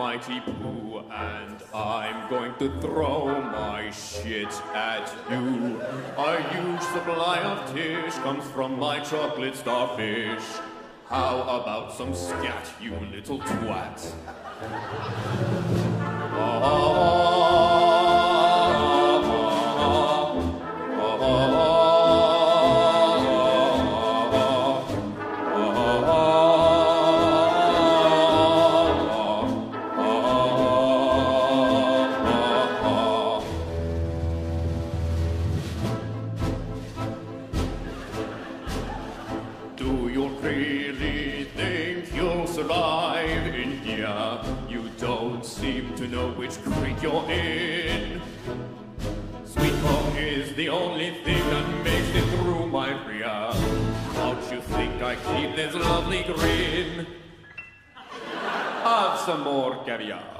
mighty Poo, and I'm going to throw my shit at you. A huge supply of tish comes from my chocolate starfish. How about some scat, you little twat? Oh, I lovely grin? Have some more caviar.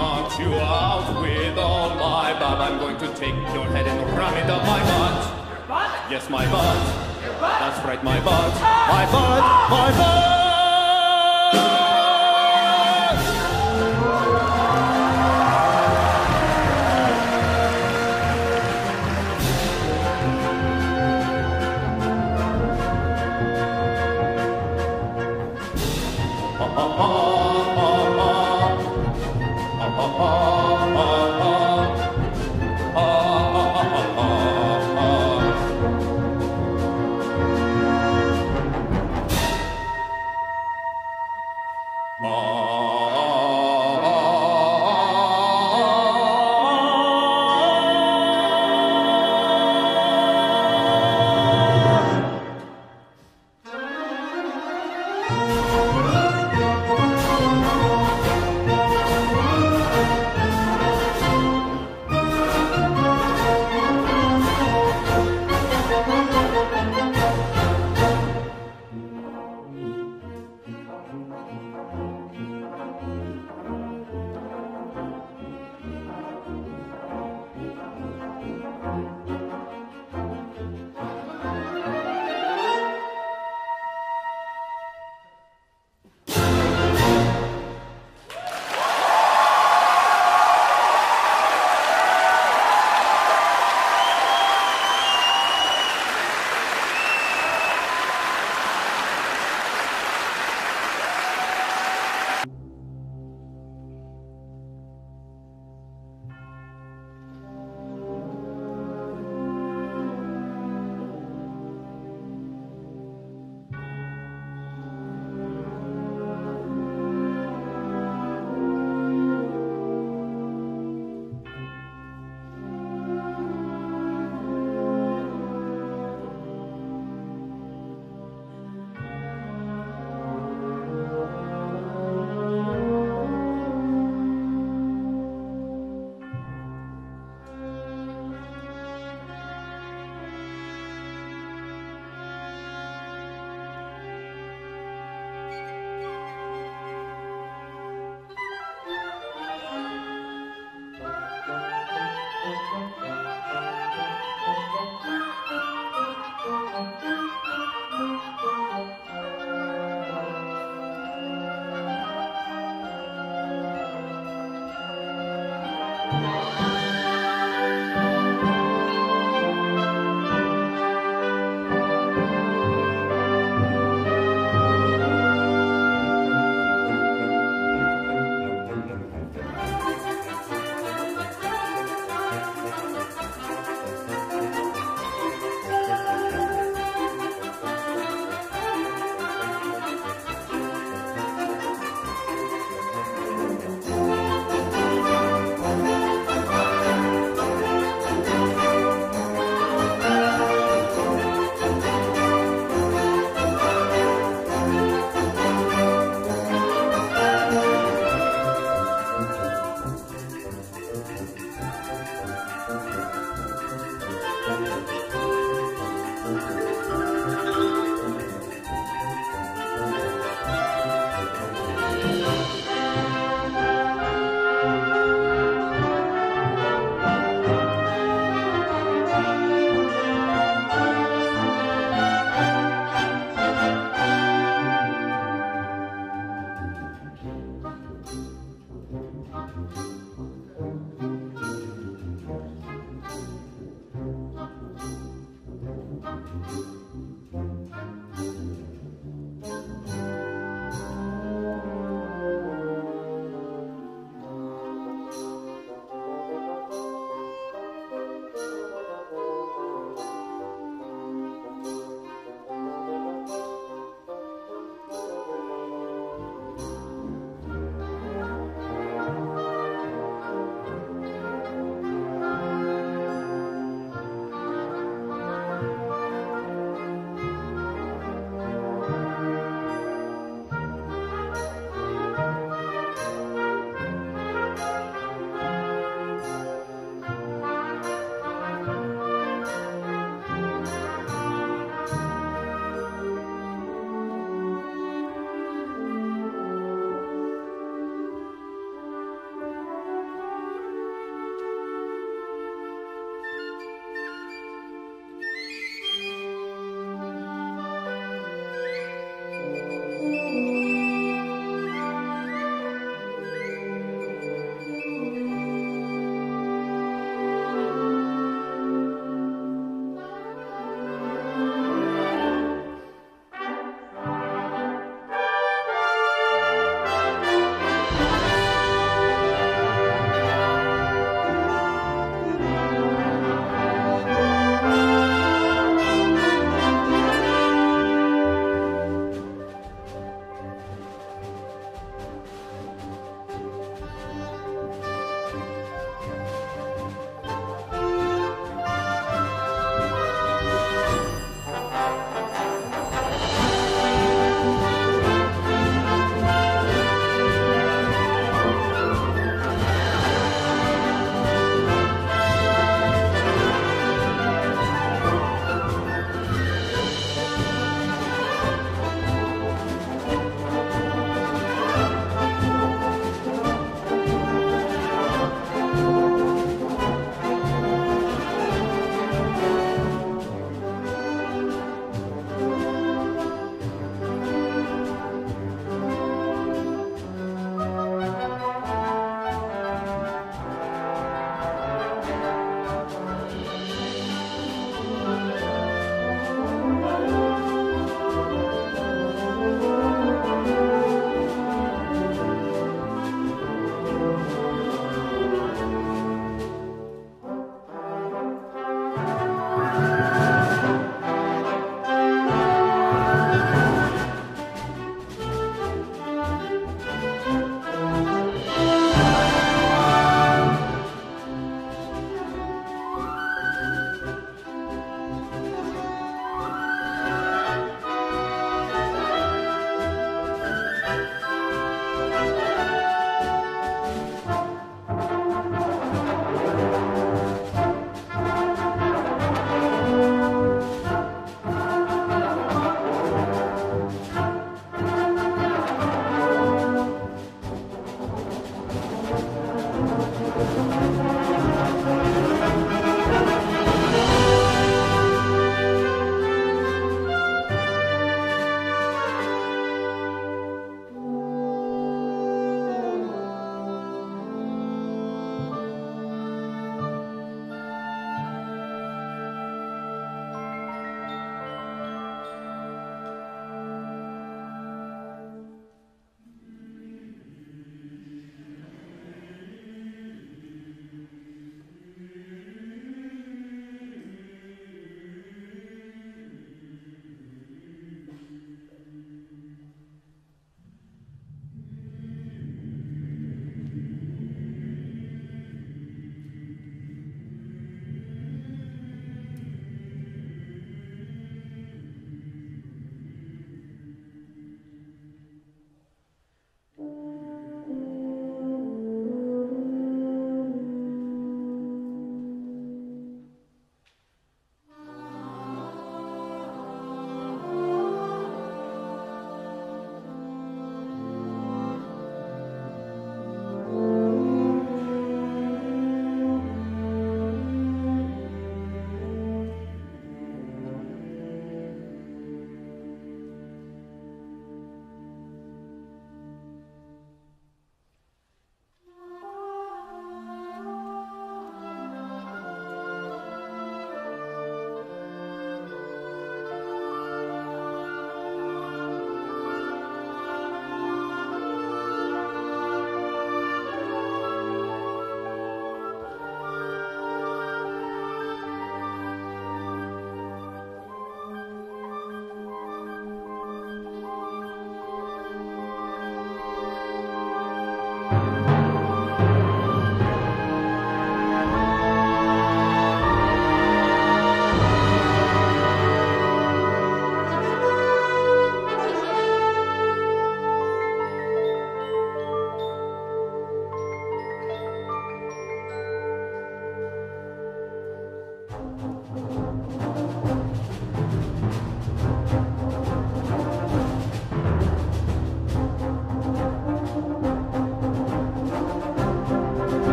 Knocked you out with all my bab, I'm going to take your head and ram it up my butt. What? Yes, my butt. Your butt? That's right, my butt. Ah! My butt. My butt.